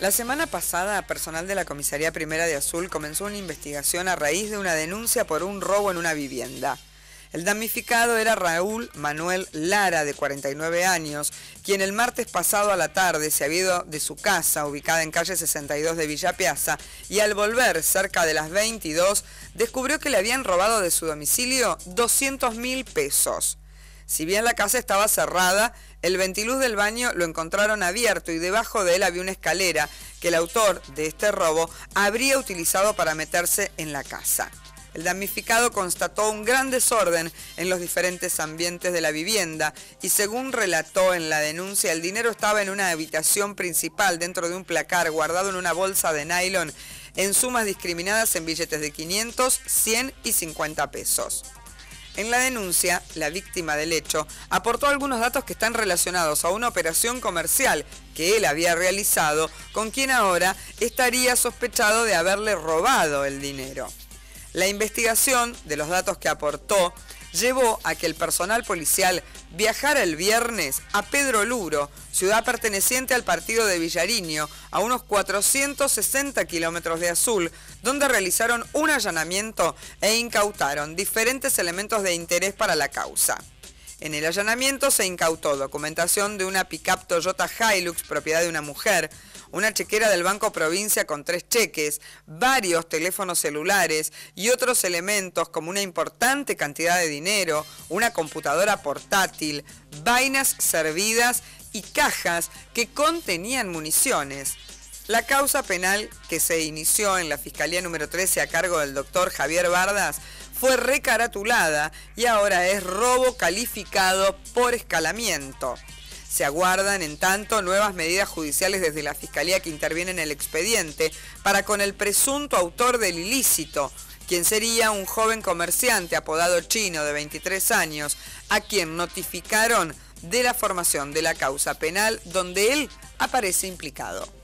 La semana pasada, personal de la Comisaría Primera de Azul comenzó una investigación a raíz de una denuncia por un robo en una vivienda. El damnificado era Raúl Manuel Lara, de 49 años, quien el martes pasado a la tarde se había ido de su casa, ubicada en calle 62 de Villa Piazza, y al volver cerca de las 22, descubrió que le habían robado de su domicilio 200 mil pesos. Si bien la casa estaba cerrada, el ventiluz del baño lo encontraron abierto y debajo de él había una escalera que el autor de este robo habría utilizado para meterse en la casa. El damnificado constató un gran desorden en los diferentes ambientes de la vivienda y según relató en la denuncia, el dinero estaba en una habitación principal dentro de un placar guardado en una bolsa de nylon en sumas discriminadas en billetes de 500, 100 y 50 pesos. En la denuncia, la víctima del hecho aportó algunos datos que están relacionados a una operación comercial que él había realizado, con quien ahora estaría sospechado de haberle robado el dinero. La investigación de los datos que aportó llevó a que el personal policial viajara el viernes a Pedro Luro, ciudad perteneciente al partido de Villariño, a unos 460 kilómetros de Azul, donde realizaron un allanamiento e incautaron diferentes elementos de interés para la causa. En el allanamiento se incautó documentación de una pickup Toyota Hilux propiedad de una mujer, una chequera del Banco Provincia con tres cheques, varios teléfonos celulares y otros elementos como una importante cantidad de dinero, una computadora portátil, vainas servidas y cajas que contenían municiones. La causa penal que se inició en la Fiscalía número 13 a cargo del doctor Javier Bardas fue recaratulada y ahora es robo calificado por escalamiento. Se aguardan, en tanto, nuevas medidas judiciales desde la Fiscalía que interviene en el expediente para con el presunto autor del ilícito, quien sería un joven comerciante apodado chino de 23 años, a quien notificaron de la formación de la causa penal donde él aparece implicado.